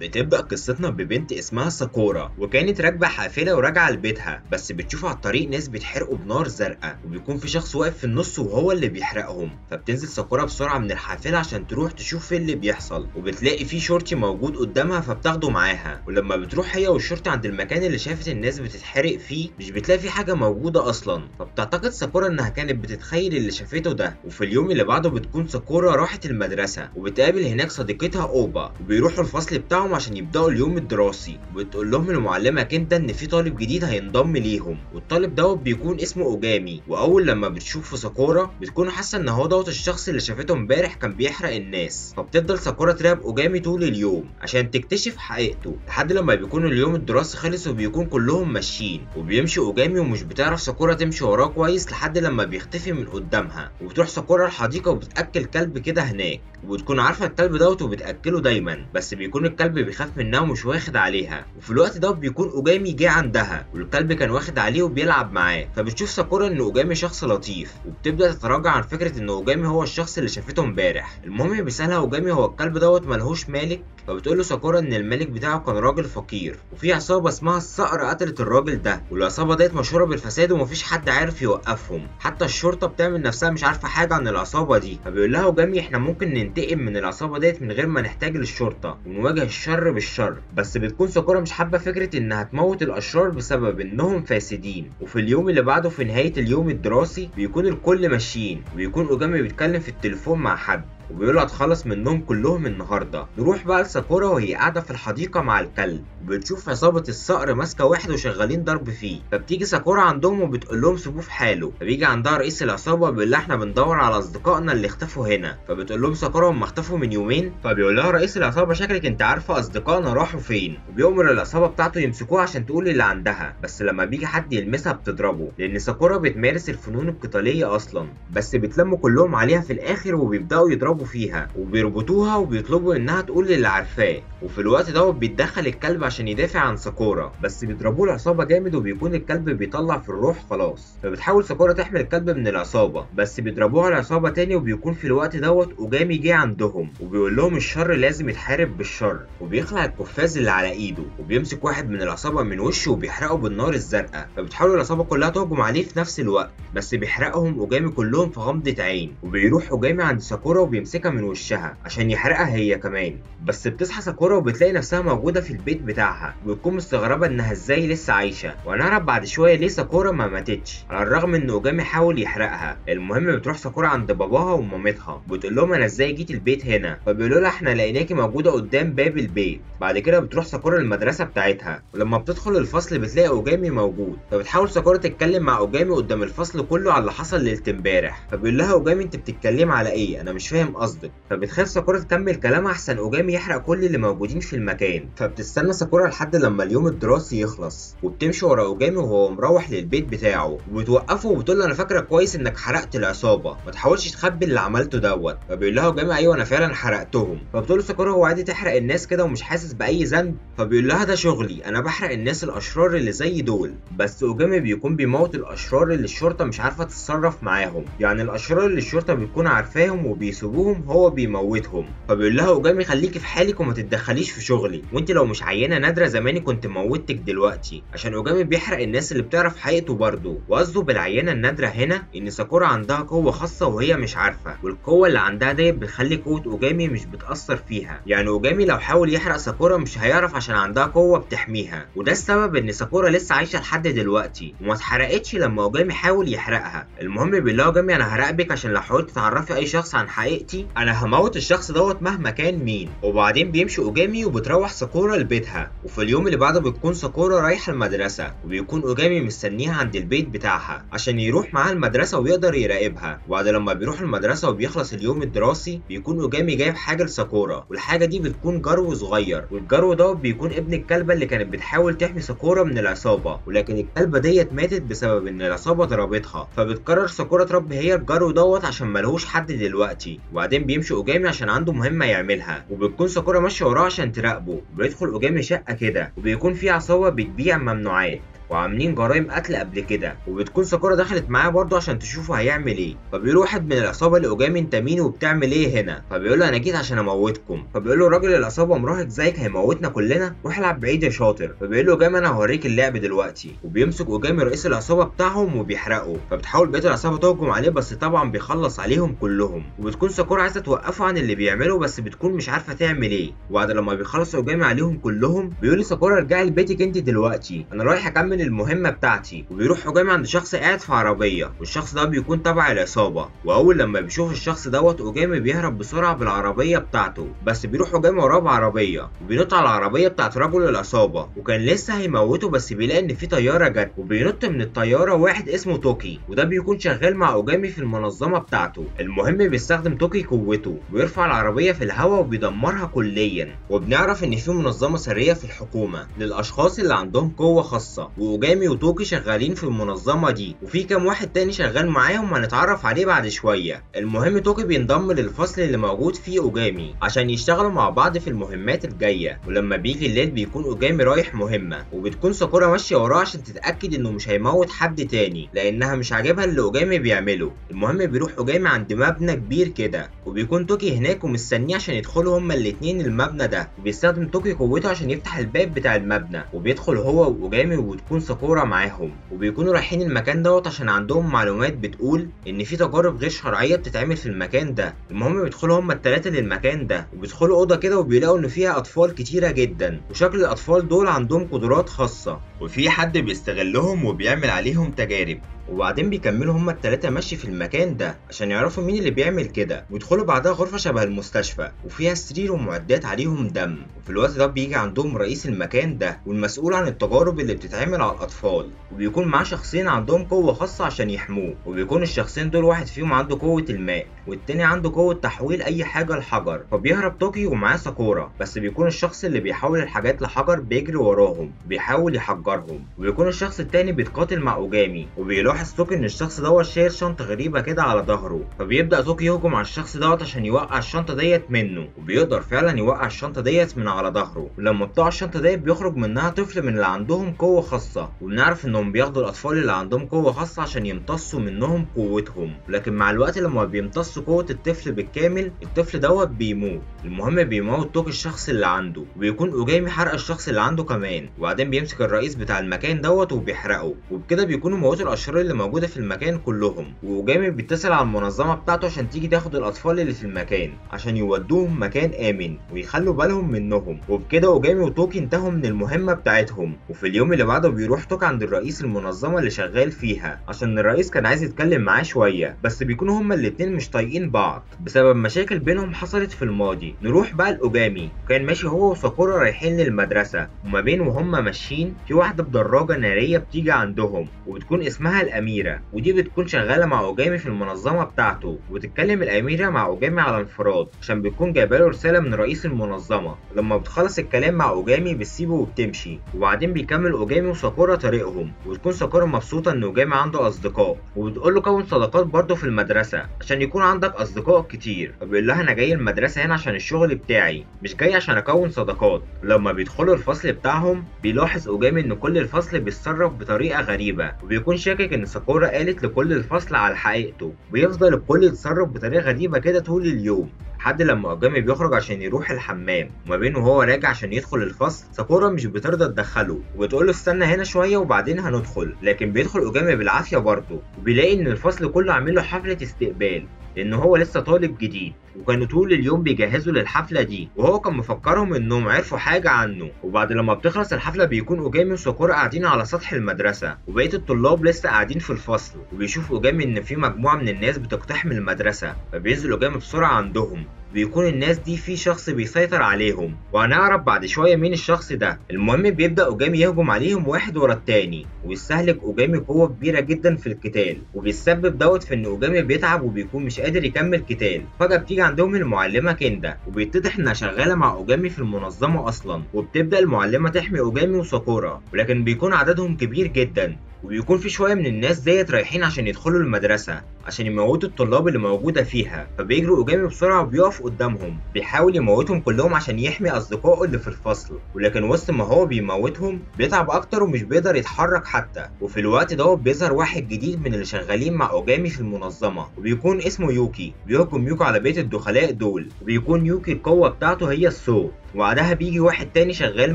بتبدأ قصتنا ببنت اسمها ساكورا وكانت راكبة حافلة وراجعة لبيتها بس بتشوف على الطريق ناس بيتحرقوا بنار زرقاء وبيكون في شخص واقف في النص وهو اللي بيحرقهم. فبتنزل ساكورا بسرعة من الحافلة عشان تروح تشوف إيه اللي بيحصل وبتلاقي في شرطي موجود قدامها فبتاخده معاها. ولما بتروح هي والشرطي عند المكان اللي شافت الناس بتتحرق فيه مش بتلاقي فيه حاجة موجودة أصلا. فبتعتقد ساكورا إنها كانت بتتخيل اللي شافته ده. وفي اليوم اللي بعده بتكون ساكورا راحت المدرسة وبتقابل هناك صديقتها أوبا وبيروحوا الفصل بتاعهم عشان يبدأوا اليوم الدراسي وبتقول لهم المعلمة كندا إن في طالب جديد هينضم ليهم والطالب دوت بيكون اسمه أوجامي. وأول لما بتشوف في ساكورا بتكون حاسة إن هو دوت الشخص اللي شافته امبارح كان بيحرق الناس. فبتفضل ساكورا تراقب أوجامي طول اليوم عشان تكتشف حقيقته لحد لما بيكون اليوم الدراسي خلص وبيكون كلهم ماشيين. وبيمشي أوجامي ومش بتعرف ساكورا تمشي وراه كويس لحد لما بيختفي من قدامها. وبتروح ساكورا الحديقة وبتأكل كلب كده هناك. وبتكون عارفة الكلب دوت وبتأكله دايما بس بيكون الكلب بيخاف منها ومش واخد عليها. وفي الوقت ده بيكون أوجامي جه عندها والكلب كان واخد عليه وبيلعب معاه. فبتشوف ساكورا ان أوجامي شخص لطيف وبتبدأ تتراجع عن فكرة ان أوجامي هو الشخص اللي شافته امبارح. المهم بيسألها أوجامي هو الكلب دوت ملهوش مالك؟ فبتقول له ساكورا إن الملك بتاعه كان راجل فقير وفي عصابة اسمها الصقر قتلت الراجل ده والعصابة ديت مشهورة بالفساد ومفيش حد عارف يوقفهم. حتى الشرطة بتعمل نفسها مش عارفة حاجة عن العصابة دي. فبيقول لها اوجامي إحنا ممكن ننتقم من العصابة ديت من غير ما نحتاج للشرطة ونواجه الشر بالشر. بس بتكون ساكورا مش حابة فكرة إنها تموت الأشرار بسبب إنهم فاسدين. وفي اليوم اللي بعده في نهاية اليوم الدراسي بيكون الكل ماشيين وبيكون أوجامي بيتكلم في التليفون مع حد. وبيقول هتخلص منهم كلهم النهارده. نروح بقى لساكورا وهي قاعدة في الحديقه مع الكلب. وبتشوف عصابه الصقر ماسكه واحد وشغالين ضرب فيه. فبتيجي ساكورا عندهم وبتقول لهم سيبوه في حاله. فبيجي عندها رئيس العصابه بيقول لها إحنا بندور على أصدقائنا اللي اختفوا هنا. فبتقول لهم ساكورا هم اختفوا من يومين؟ فبيقول لها رئيس العصابه شكلك انت عارفه أصدقائنا راحوا فين. وبيأمر العصابة بتاعته يمسكوها عشان تقول اللي عندها. بس لما بيجي حد يلمسها بتضربه. لأن ساكورا بتمارس الفنون القتالية أصلا. بس بيتلموا كلهم عليها في الآخر وبيبدأوا يضربوا فيها وبيربطوها وبيطلبوا إنها تقول اللي عارفاه. وفي الوقت دوت بيتدخل الكلب عشان يدافع عن ساكورا بس بيضربوه العصابة جامد وبيكون الكلب بيطلع في الروح خلاص. فبتحاول ساكورا تحمي الكلب من العصابة بس بيضربوها العصابة تاني وبيكون في الوقت دوت اوجامي جه عندهم. وبيقول لهم الشر لازم يتحارب بالشر. وبيخلع القفاز اللي على إيده وبيمسك واحد من العصابة من وشه وبيحرقه بالنار الزرقاء. فبتحاول العصابة كلها تهجم عليه في نفس الوقت بس بيحرقهم اوجامي كلهم في غمضة عين. وبيروح اوجامي عند ساكورا وبيمسكها من وشها عشان يحرقها هي كمان. بس بتصحى ساكورا وبتلاقي نفسها موجودة في البيت بتاعها وبتكون مستغربة إنها إزاي لسه عايشة. وهنعرف بعد شوية ليه ساكورا ما ماتتش على الرغم ان اوجامي حاول يحرقها. المهم بتروح ساكورا عند باباها ومامتها بتقول لهم أنا إزاي جيت البيت هنا؟ فبيقولوا لها إحنا لقيناكي موجودة قدام باب البيت. بعد كده بتروح ساكورا المدرسة بتاعتها ولما بتدخل الفصل بتلاقي أوجامي موجود. فبتحاول ساكورا تتكلم مع أوجامي قدام الفصل كله على اللي حصل ليلة امبارح. فبيقول لها أوجامي أنت بتتكلمي على إيه؟ أنا مش فاهم قصدك. فبتخاف ساكورا تكمل كلامها أحسن اوجامي يحرق كل اللي موجودين في المكان. فبتستنى ساكورا لحد لما اليوم الدراسي يخلص. وبتمشي ورا اوجامي وهو مروح للبيت بتاعه. وبتوقفه وبتقول له أنا فاكره كويس إنك حرقت العصابة. ما تحاولش تخبي اللي عملته دوت. فبيقول لها اوجامي أيوه أنا فعلا حرقتهم. فبتقول له ساكورا هو عادي تحرق الناس كده ومش حاسس بأي ذنب؟ فبيقول لها ده شغلي. أنا بحرق الناس الأشرار اللي زي دول. بس اوجامي بيكون بيموت الأشرار اللي الشرطة مش عارفة تتصرف معاهم. يعني الأشرار اللي الشرطة بتكون عارفاهم وبيسيبوهم هو بيموتهم. فبيقول لها اوجامي خليكي في حالك وما تتدخليش في شغلي. وانت لو مش عينه نادرة زماني كنت موتك دلوقتي. عشان أوجامي بيحرق الناس اللي بتعرف حقيقته برضه. وقصده بالعينه النادرة هنا إن ساكورا عندها قوة خاصة وهي مش عارفة. والقوة اللي عندها ديت بتخلي قوة أوجامي مش بتأثر فيها. يعني أوجامي لو حاول يحرق ساكورا مش هيعرف عشان عندها قوة بتحميها. وده السبب إن ساكورا لسه عايشة لحد دلوقتي. وما اتحرقتش لما أوجامي حاول يحرقها. المهم بيقول لها أوجامي أنا هراقبك عشان لو حاولت تعرفي أي شخص عن حقيقتي أنا هموت الشخص دوت مهما كان مين. وبعدين بيمشي أوجامي وبتروح ساكورا لبيتها. وفي اليوم اللي بعده بتكون ساكورا رايحه المدرسة. وبيكون أوجامي مستنيها عند البيت بتاعها عشان يروح معاها المدرسة ويقدر يراقبها. وبعد لما بيروح المدرسة وبيخلص اليوم الدراسي بيكون أوجامي جايب حاجة لساكورا. والحاجة دي بتكون جرو صغير. والجرو ده بيكون ابن الكلبة اللي كانت بتحاول تحمي ساكورا من العصابة. ولكن الكلبة ديت ماتت بسبب إن العصابة ضربتها. فبتقرر ساكورا تربي هي الجرو دوت عشان ملهوش حد دلوقتي. وبعدين بيمشي أوجامي عشان عنده مهمة يعملها وبتكون ساكورا ماشية وراه عشان تراقبه بيدخل أوجامي شقة كده وبيكون في عصابه بتبيع ممنوعات. وعاملين جرائم قتل قبل كده وبتكون ساكورا دخلت معاه برضه عشان تشوفه هيعمل إيه. فبيقول واحد من العصابة لاوجامي انت مين وبتعمل إيه هنا. فبيقول له أنا جيت عشان أموتكم. فبيقول له راجل العصابة مراهق زيك هيموتنا كلنا؟ روح العب بعيد يا شاطر. فبيقول له اوجامي أنا هوريك اللعب دلوقتي. وبيمسك اوجامي رئيس العصابة بتاعهم وبيحرقه. فبتحاول بقية العصابة تهجم عليه بس طبعا بيخلص عليهم كلهم. وبتكون ساكورا عايزة توقفه عن اللي بيعمله بس بتكون مش عارفة تعمل إيه. وبعد لما بيخلص اوجامي عليهم كلهم بيقول لساكورا ارجعي لبيتك أنت دلوقتي. أنا رايح أكمل المهمة بتاعتي وبيروح اوجامي عند شخص قاعد في عربية والشخص ده بيكون تبع العصابة. وأول لما بيشوف الشخص دوت اوجامي بيهرب بسرعة بالعربية بتاعته. بس بيروح اوجامي وراه بعربية وبينط على العربية بتاعت رجل العصابة. وكان لسه هيموته بس بيلاقي إن في طيارة جت وبينط من الطيارة واحد اسمه توكي. وده بيكون شغال مع اوجامي في المنظمة بتاعته. المهم بيستخدم توكي قوته ويرفع العربية في الهواء وبيدمرها كليا. وبنعرف إن في منظمة سرية في الحكومة للأشخاص اللي عندهم قوة خاصة. واوجامي وتوكي شغالين في المنظمة دي وفي كام واحد تاني شغال معاهم هنتعرف عليه بعد شوية. المهم توكي بينضم للفصل اللي موجود فيه أوجامي عشان يشتغلوا مع بعض في المهمات الجاية. ولما بيجي الليل بيكون أوجامي رايح مهمة وبتكون ساكورا ماشية وراه عشان تتأكد إنه مش هيموت حد تاني لأنها مش عاجبها اللي أوجامي بيعمله. المهم بيروح أوجامي عند مبنى كبير كده وبيكون توكي هناك ومستنيه عشان يدخلوا هما الاتنين المبنى ده. وبيستخدم توكي قوته عشان يفتح الباب بتاع المبنى وبيدخل هو وأوجامي وبتكون ساكورا معاهم وبيكونوا رايحين المكان دوت عشان عندهم معلومات بتقول إن في تجارب غير شرعية بتتعمل في المكان ده. المهم بيدخلوا هما التلاتة للمكان ده وبيدخلوا أوضة كده وبيلاقوا إن فيها أطفال كتيرة جدا. وشكل الأطفال دول عندهم قدرات خاصة. وفي حد بيستغلهم وبيعمل عليهم تجارب وبعدين بيكملوا هما التلاتة مشي في المكان ده عشان يعرفوا مين اللي بيعمل كده ويدخلوا بعدها غرفة شبه المستشفى وفيها سرير ومعدات عليهم دم وفي الوقت ده بيجي عندهم رئيس المكان ده والمسؤول عن التجارب اللي بتتعمل على الأطفال وبيكون معاه شخصين عندهم قوة خاصة عشان يحموه وبيكون الشخصين دول واحد فيهم عنده قوة الماء. والتاني عنده قوة تحويل أي حاجة لحجر فبيهرب توكي ومعاه ساكورا بس بيكون الشخص اللي بيحول الحاجات لحجر بيجري وراهم بيحاول يحجرهم. وبيكون الشخص التاني بيتقاتل مع أوجامي وبيلاحظ توكي إن الشخص دوت شايل شنطة غريبة كده على ظهره فبيبدأ توكي يهجم على الشخص دوت عشان يوقع الشنطة ديت منه وبيقدر فعلا يوقع الشنطة ديت من على ظهره. ولما بتقع الشنطة ديت بيخرج منها طفل من اللي عندهم قوة خاصة وبنعرف إنهم بياخدوا الأطفال اللي عندهم قوة خاصة عشان يمتصوا منهم قوتهم. لكن مع الوقت لما بيمتصوا قوة الطفل بالكامل الطفل دوت بيموت. المهم بيموت توكي الشخص اللي عنده وبيكون اوجامي حرق الشخص اللي عنده كمان. وبعدين بيمسك الرئيس بتاع المكان دوت وبيحرقه. وبكده بيكونوا موتوا الأشرار اللي موجودة في المكان كلهم. واوجامي بيتصل على المنظمة بتاعته عشان تيجي تاخد الأطفال اللي في المكان عشان يودوهم مكان آمن ويخلوا بالهم منهم. وبكده اوجامي وتوكي انتهوا من المهمة بتاعتهم. وفي اليوم اللي بعده بيروح توكي عند الرئيس المنظمة اللي شغال فيها عشان الرئيس كان عايز يتكلم معاه شوية. بس بيكونوا هما الاتنين مش طايقين بعض بسبب مشاكل بينهم حصلت في الماضي. نروح بقى لاوجامي كان ماشي هو وساكورا رايحين للمدرسة. وما بين وهم ماشيين في واحدة بدراجة نارية بتيجي عندهم وبتكون اسمها الأميرة. ودي بتكون شغالة مع اوجامي في المنظمة بتاعته وتتكلم الأميرة مع اوجامي على انفراد عشان بتكون جايبة له رسالة من رئيس المنظمة. لما بتخلص الكلام مع اوجامي بتسيبه وبتمشي. وبعدين بيكمل اوجامي وساكورا طريقهم. وتكون ساكورا مبسوطة إن اوجامي عنده أصدقاء. وبتقول له كون صداقات برضه في المدرسة عشان يكون عندك اصدقاء كتير فبيقول لها أنا جاي المدرسة هنا عشان الشغل بتاعي مش جاي عشان أكون صداقات. لما بيدخلوا الفصل بتاعهم بيلاحظ اوجامي إن كل الفصل بيتصرف بطريقة غريبة وبيكون شاكك إن ساكورا قالت لكل الفصل على حقيقته. ويفضل الكل يتصرف بطريقة غريبة كده طول اليوم. لحد لما اوجامي بيخرج عشان يروح الحمام وما بينه وهو راجع عشان يدخل الفصل ساكورا مش بترضى تدخله وبتقول له استنى هنا شوية وبعدين هندخل لكن بيدخل اوجامي بالعافية برضه وبيلاقي إن الفصل كله عامل له حفلة استقبال لأن هو لسه طالب جديد. وكانوا طول اليوم بيجهزوا للحفلة دي. وهو كان مفكرهم إنهم عرفوا حاجة عنه. وبعد لما بتخلص الحفلة بيكون أوجامي وساكورا قاعدين على سطح المدرسة. وبقية الطلاب لسه قاعدين في الفصل. وبيشوف أوجامي إن في مجموعة من الناس بتقتحم المدرسة. فبينزل أوجامي بسرعة عندهم. بيكون الناس دي في شخص بيسيطر عليهم وهنعرف بعد شوية مين الشخص ده. المهم بيبدأ أوجامي يهجم عليهم واحد ورا التاني ويستهلك أوجامي قوة كبيرة جدا في القتال وبيسبب دوت في إن أوجامي بيتعب وبيكون مش قادر يكمل قتال. فجأة بتيجي عندهم المعلمة كندا وبيتضح إنها شغالة مع أوجامي في المنظمة أصلا وبتبدأ المعلمة تحمي أوجامي وساكورا ولكن بيكون عددهم كبير جدا. وبيكون في شوية من الناس ديت رايحين عشان يدخلوا المدرسة عشان يموتوا الطلاب اللي موجودة فيها فبيجروا اوجامي بسرعة وبيقف قدامهم بيحاول يموتهم كلهم عشان يحمي أصدقائه اللي في الفصل ولكن وسط ما هو بيموتهم بيتعب أكتر ومش بيقدر يتحرك حتى وفي الوقت دوت بيظهر واحد جديد من اللي شغالين مع أوجامي في المنظمة وبيكون اسمه يوكي بيهجم يوكي على بقيت الدخلاء دول وبيكون يوكي القوة بتاعته هي الصوت وبعدها بيجي واحد تاني شغال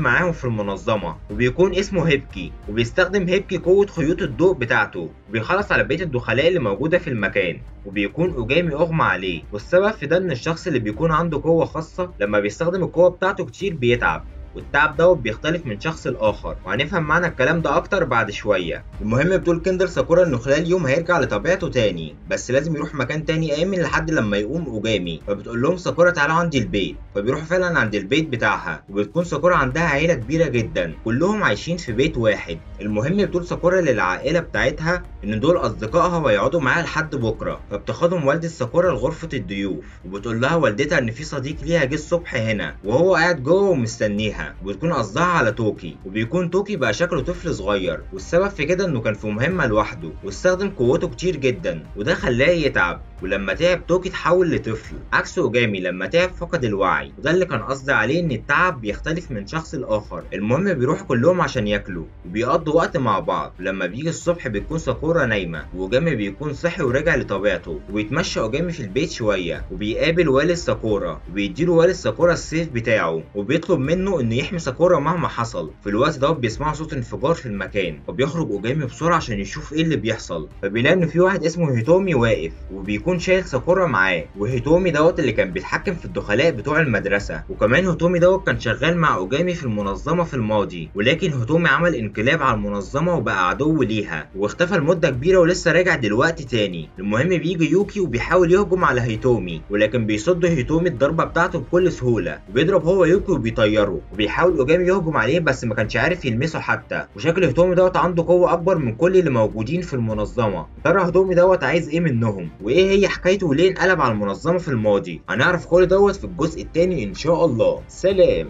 معاهم في المنظمة وبيكون اسمه هيبكي وبيستخدم هيبكي قوة خيوط الضوء بتاعته وبيخلص على بقيت الدخلاء اللي موجودة في المكان وبيكون أوجامي أغمى عليه. والسبب في ده إن الشخص اللي بيكون عنده قوة خاصة لما بيستخدم القوة بتاعته كتير بيتعب. والتعب دوت بيختلف من شخص لآخر. وهنفهم معنى الكلام ده أكتر بعد شوية. المهم بتقول كندر لساكورا إنه خلال يوم هيرجع لطبيعته تاني بس لازم يروح مكان تاني آمن لحد لما يقوم أوجامي. فبتقول لهم ساكورا تعالوا عندي البيت. فبيروحوا فعلا عند البيت بتاعها وبتكون ساكورا عندها عيلة كبيرة جدا كلهم عايشين في بيت واحد. المهم بتقول ساكورا للعائلة بتاعتها إن دول أصدقائها ويقعدوا معاها لحد بكرة. فبتاخدهم والدة ساكورا لغرفة الضيوف وبتقول لها والدتها إن في صديق ليها جه الصبح هنا وهو قاعد جوه ومستنيها. وبتكون قصدها على توكي. وبيكون توكي بقى شكله طفل صغير والسبب في كده إنه كان في مهمة لوحده واستخدم قوته كتير جدا وده خلاه يتعب. ولما تعب توكي اتحول لطفل. عكس اوجامي لما تعب فقد الوعي. وده اللي كان قصدي عليه إن التعب بيختلف من شخص لآخر. المهم بيروحوا كلهم عشان ياكلوا وبيقضوا وقت مع بعض. ولما بيجي الصبح بتكون ساكورا نايمة واوجامي بيكون صحي ورجع لطبيعته. وبيتمشى اوجامي في البيت شوية وبيقابل والد ساكورا وبيديله والد ساكورا السيف بتاعه. وبيطلب منه إنه يحمي ساكورا مهما حصل. في الوقت ده بيسمعوا صوت انفجار في المكان. فبيخرج اوجامي بسرعة عشان يشوف إيه اللي بيحصل. فبيلاقي إن في واحد اسمه هيتومي واقف وبيكون شايل ساكورا معاه وهيتومي دوت اللي كان بيتحكم في الدخلاء بتوع المدرسة. وكمان هيتومي دوت كان شغال مع أوجامي في المنظمة في الماضي. ولكن هيتومي عمل انقلاب على المنظمة وبقى عدو ليها. واختفى لمدة كبيرة ولسه راجع دلوقتي تاني. المهم بيجي يوكي وبيحاول يهجم على هيتومي ولكن بيصد هيتومي الضربة بتاعته بكل سهولة. وبيضرب هو يوكي وبيطيره. وبيحاول أوجامي يهجم عليه بس ما كانش عارف يلمسه حتى. وشكل هيتومي دوت عنده قوة أكبر من كل اللي موجودين في المنظمة. ترى هيتومي دوت عايز إيه منهم؟ وإيه هي حكايته وليه انقلب على المنظمة في الماضي؟ هنعرف كل دوت في الجزء التاني إن شاء الله. سلام.